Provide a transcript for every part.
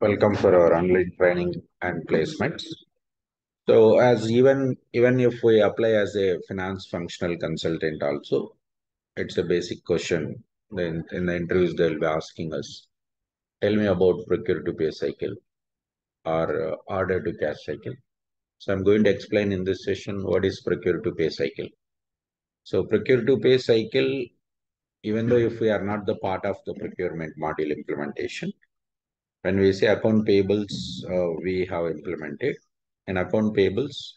welcome for our online training and placements. So as even even if we apply as a finance functional consultant also, it's a basic question. Then in the interviews they'll be asking us, tell me about procure to pay cycle or uh, order to cash cycle. So I'm going to explain in this session what is procure to pay cycle. So procure to pay cycle, even though if we are not the part of the procurement module implementation, when we say account payables, uh, we have implemented. In account payables,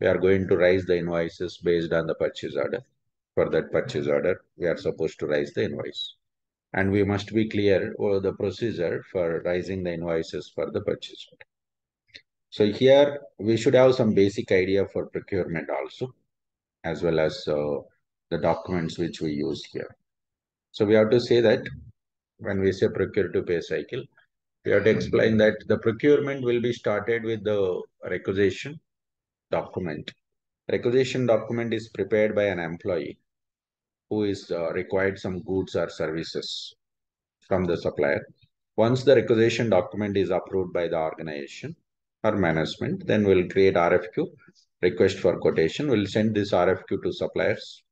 we are going to raise the invoices based on the purchase order. For that purchase order, we are supposed to raise the invoice. And we must be clear over the procedure for raising the invoices for the purchase order. So here we should have some basic idea for procurement also, as well as uh, the documents which we use here. So we have to say that when we say procure to pay cycle, we have to explain that the procurement will be started with the requisition document. Requisition document is prepared by an employee who is uh, required some goods or services from the supplier. Once the requisition document is approved by the organization or management, then we'll create RFQ, request for quotation. We'll send this RFQ to suppliers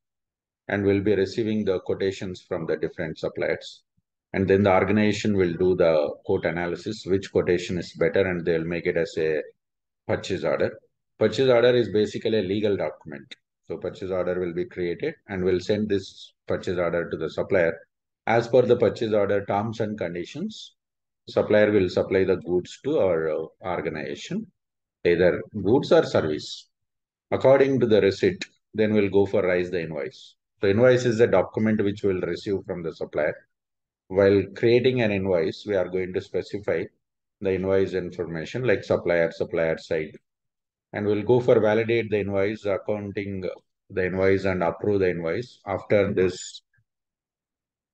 and we'll be receiving the quotations from the different suppliers and then the organization will do the quote analysis which quotation is better and they'll make it as a purchase order. Purchase order is basically a legal document. So purchase order will be created and we'll send this purchase order to the supplier. As per the purchase order terms and conditions supplier will supply the goods to our uh, organization either goods or service. According to the receipt then we'll go for raise the invoice. The invoice is a document which we'll receive from the supplier while creating an invoice, we are going to specify the invoice information like supplier, supplier side. And we'll go for validate the invoice, accounting the invoice and approve the invoice. After this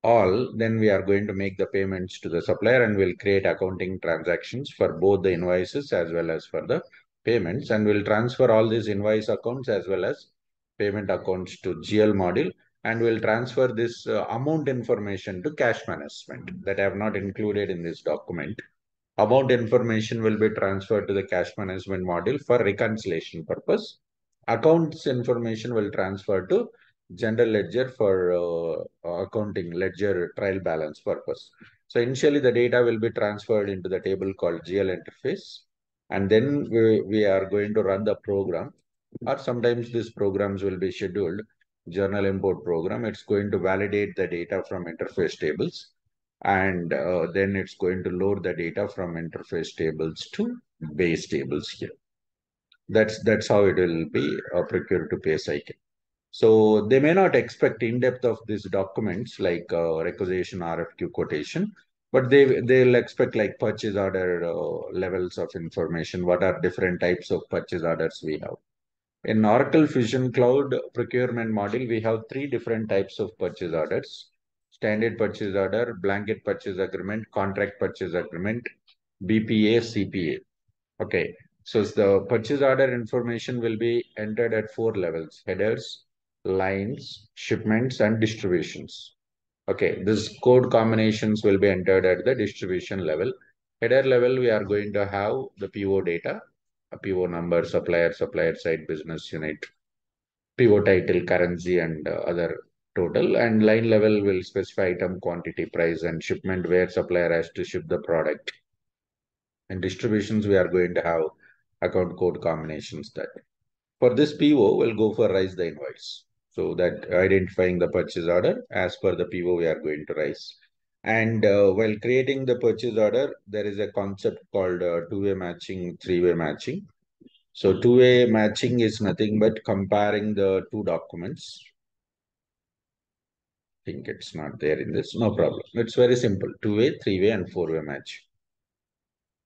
all, then we are going to make the payments to the supplier and we'll create accounting transactions for both the invoices as well as for the payments. And we'll transfer all these invoice accounts as well as payment accounts to GL module and we'll transfer this uh, amount information to cash management that I have not included in this document. Amount information will be transferred to the cash management module for reconciliation purpose. Accounts information will transfer to general ledger for uh, accounting ledger trial balance purpose. So initially the data will be transferred into the table called GL interface. And then we, we are going to run the program or sometimes these programs will be scheduled journal import program, it's going to validate the data from interface tables. And uh, then it's going to load the data from interface tables to base tables here. That's that's how it will be a procure to pay cycle. So they may not expect in depth of these documents like uh, requisition, RFQ quotation, but they they'll expect like purchase order uh, levels of information. What are different types of purchase orders we have? In Oracle Fusion Cloud procurement model, we have three different types of purchase orders. Standard purchase order, blanket purchase agreement, contract purchase agreement, BPA, CPA. Okay, so the purchase order information will be entered at four levels, headers, lines, shipments, and distributions. Okay, these code combinations will be entered at the distribution level. Header level, we are going to have the PO data, PO number, supplier, supplier side, business unit, PO title, currency, and uh, other total. And line level will specify item quantity, price, and shipment where supplier has to ship the product. And distributions, we are going to have account code combinations that. For this PO, we'll go for raise the invoice. So that identifying the purchase order as per the PO we are going to raise. And uh, while creating the purchase order, there is a concept called uh, two-way matching, three-way matching. So two-way matching is nothing but comparing the two documents. I think it's not there in this. No problem. It's very simple. Two-way, three-way, and four-way match.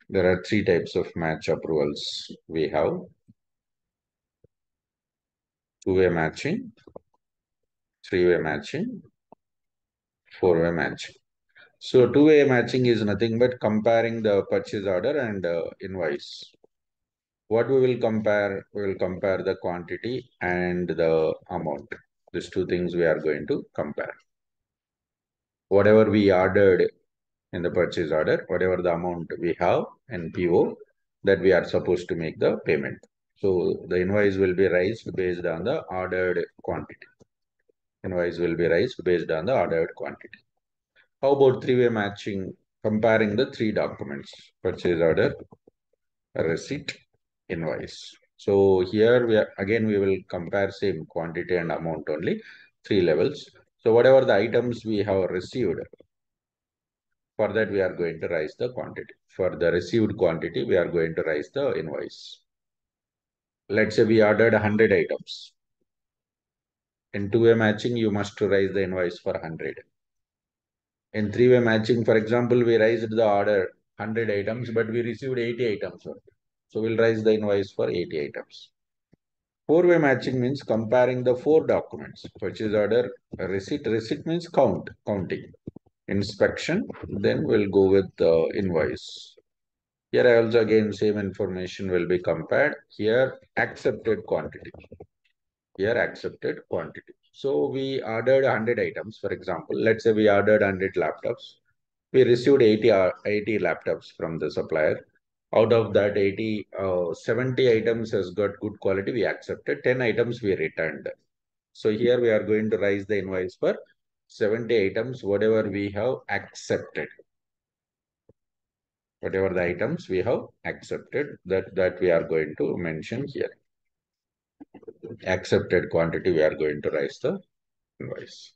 There are three types of match approvals we have. Two-way matching, three-way matching, four-way matching. So two-way matching is nothing but comparing the purchase order and uh, invoice. What we will compare, we will compare the quantity and the amount. These two things we are going to compare. Whatever we ordered in the purchase order, whatever the amount we have in PO that we are supposed to make the payment. So the invoice will be raised based on the ordered quantity. Invoice will be raised based on the ordered quantity. How about three-way matching, comparing the three documents, purchase order, receipt, invoice. So here we are, again, we will compare same quantity and amount only, three levels. So whatever the items we have received, for that we are going to raise the quantity. For the received quantity, we are going to raise the invoice. Let's say we ordered 100 items. In two-way matching, you must raise the invoice for 100. In three-way matching, for example, we raised the order 100 items, but we received 80 items. So we'll raise the invoice for 80 items. Four-way matching means comparing the four documents. Purchase order, receipt. Receipt means count, counting. Inspection, then we'll go with the invoice. Here I also again same information will be compared. Here accepted quantity. Here accepted quantity. So we ordered 100 items, for example. Let's say we ordered 100 laptops. We received 80, 80 laptops from the supplier. Out of that 80, uh, 70 items has got good quality. We accepted. 10 items we returned. So here we are going to raise the invoice for 70 items, whatever we have accepted. Whatever the items we have accepted, that, that we are going to mention here accepted quantity, we are going to raise the invoice.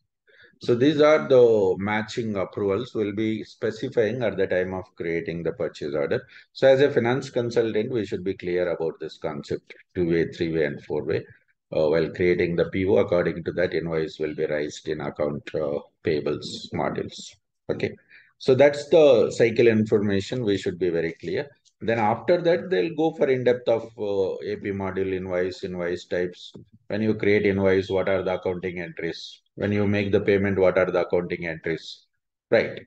So these are the matching approvals we'll be specifying at the time of creating the purchase order. So as a finance consultant, we should be clear about this concept, two-way, three-way and four-way. Uh, while creating the PO, according to that invoice will be raised in account uh, payables modules. Okay. So that's the cycle information we should be very clear. Then after that, they'll go for in-depth of uh, AP module invoice, invoice types. When you create invoice, what are the accounting entries? When you make the payment, what are the accounting entries? Right.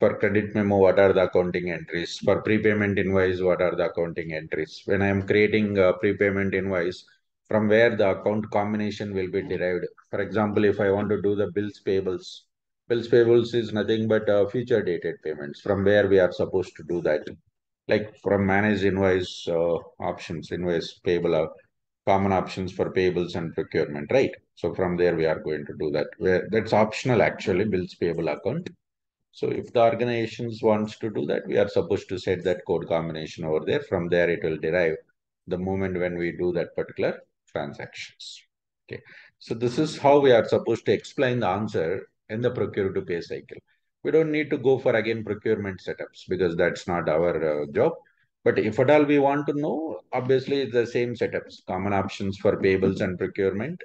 For credit memo, what are the accounting entries? For prepayment invoice, what are the accounting entries? When I am creating a prepayment invoice, from where the account combination will be derived. For example, if I want to do the bills payables, bills payables is nothing but uh, future dated payments. From where we are supposed to do that like from manage invoice uh, options, invoice payable, uh, common options for payables and procurement, right? So from there we are going to do that. Where that's optional actually, bills payable account. So if the organizations wants to do that, we are supposed to set that code combination over there. From there, it will derive the moment when we do that particular transactions. Okay. So this is how we are supposed to explain the answer in the procure to pay cycle we don't need to go for again procurement setups because that's not our uh, job. But if at all we want to know, obviously it's the same setups, common options for payables and procurement,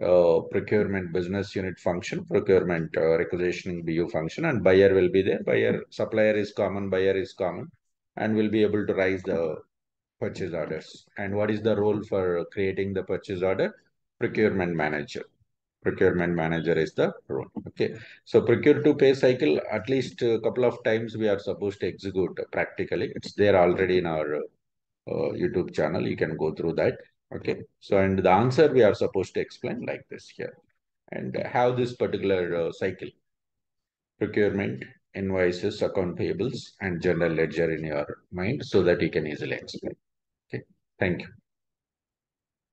uh, procurement business unit function, procurement uh, requisitioning BU function, and buyer will be there. Buyer supplier is common, buyer is common, and will be able to raise the purchase orders. And what is the role for creating the purchase order? Procurement manager procurement manager is the role. Okay. So procure to pay cycle, at least a couple of times we are supposed to execute practically. It's there already in our uh, YouTube channel. You can go through that. Okay. So, and the answer we are supposed to explain like this here and have this particular uh, cycle. Procurement, invoices, account payables, and general ledger in your mind so that you can easily explain. Okay. Thank you.